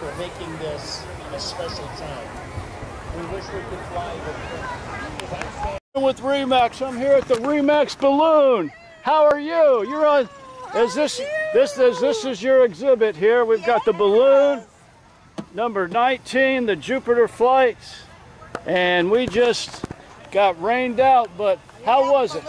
for making this a special time. We wish we could fly the with RE/MAX. I'm here at the RE/MAX Balloon. How are you? You're on. Is this this is this is your exhibit here? We've got the balloon number 19, the Jupiter flights, and we just got rained out. But how was it?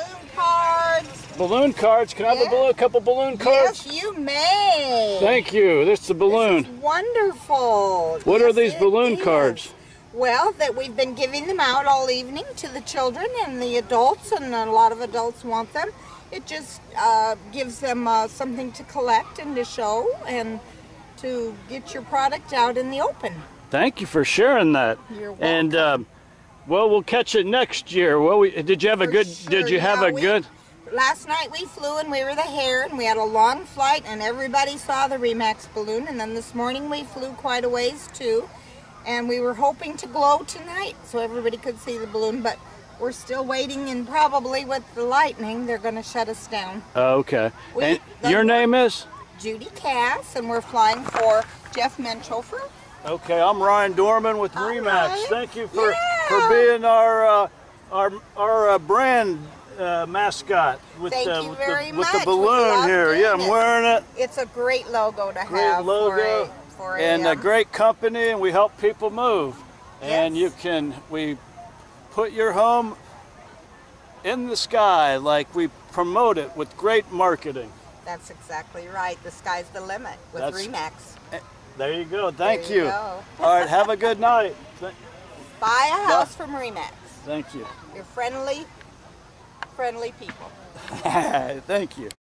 Balloon cards. Can I have a, Yeah. a couple balloon cards? Yes, you may. Thank you. This is the balloon. This is wonderful. What are these balloon is. cards? Well, that we've been giving them out all evening to the children and the adults, and a lot of adults want them. It just uh, gives them uh, something to collect and to show and to get your product out in the open. Thank you for sharing that. You're And um, well, we'll catch it next year. Well, we, did you have a good? sure, Did you have yeah, a we- good? Last night we flew and we were the hare and we had a long flight and everybody saw the RE/MAX balloon and then this morning we flew quite a ways too and we were hoping to glow tonight so everybody could see the balloon but we're still waiting and probably with the lightning they're going to shut us down. Oh, okay. We- and your name is? Judy Cass and we're flying for Jeff Menchofer. Okay, I'm Ryan Dorman with All RE/MAX. right. Thank you for Yeah. for being our uh, our our uh, brand uh, mascot with Thank the you with very the with the balloon here. Yeah, I'm wearing it. It's a great logo to Great have logo for a, for and a um, great company, and we help people move. And you can we put your home in the sky like we promote it with great marketing. That's exactly right. The sky's the limit with That's- RE/MAX. There you go. Thank There you you. go. All right. Have a good night. Buy a house from RE/MAX. Thank you. You're friendly, friendly people. Thank you.